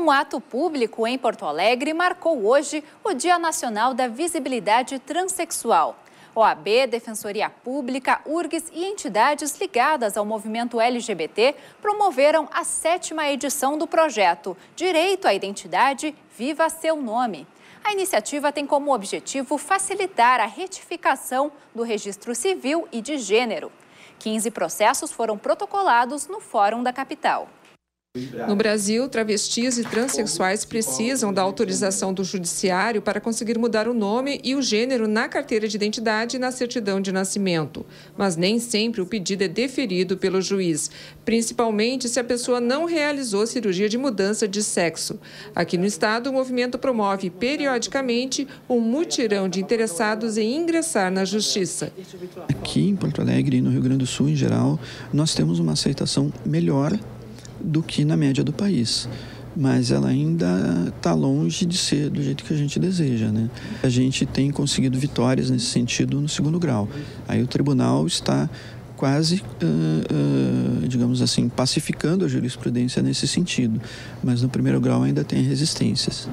Um ato público em Porto Alegre marcou hoje o Dia Nacional da Visibilidade Transsexual. OAB, Defensoria Pública, URGS e entidades ligadas ao movimento LGBT promoveram a sétima edição do projeto Direito à Identidade Viva Seu Nome. A iniciativa tem como objetivo facilitar a retificação do registro civil e de gênero. 15 processos foram protocolados no Fórum da Capital. No Brasil, travestis e transexuais precisam da autorização do judiciário para conseguir mudar o nome e o gênero na carteira de identidade e na certidão de nascimento. Mas nem sempre o pedido é deferido pelo juiz, principalmente se a pessoa não realizou cirurgia de mudança de sexo. Aqui no estado, o movimento promove periodicamente um mutirão de interessados em ingressar na justiça. Aqui em Porto Alegre e no Rio Grande do Sul, em geral, nós temos uma aceitação melhor do que na média do país. Mas ela ainda está longe de ser do jeito que a gente deseja. Né? A gente tem conseguido vitórias nesse sentido no segundo grau. Aí o tribunal está quase, uh, uh, digamos assim, pacificando a jurisprudência nesse sentido. Mas no primeiro grau ainda tem resistências.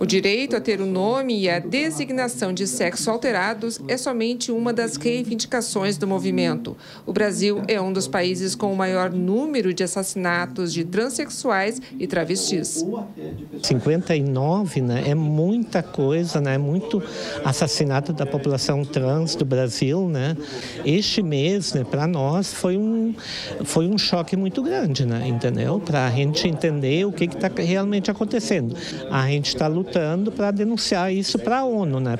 O direito a ter o nome e a designação de sexo alterados é somente uma das reivindicações do movimento. O Brasil é um dos países com o maior número de assassinatos de transexuais e travestis. 59 né, é muita coisa, né, é muito assassinato da população trans do Brasil. Né? Este mês, né, para nós, foi um, foi um choque muito grande, né, entendeu? Para a gente entender o que está realmente acontecendo. A gente está lutando lutando para denunciar isso para a ONU, né?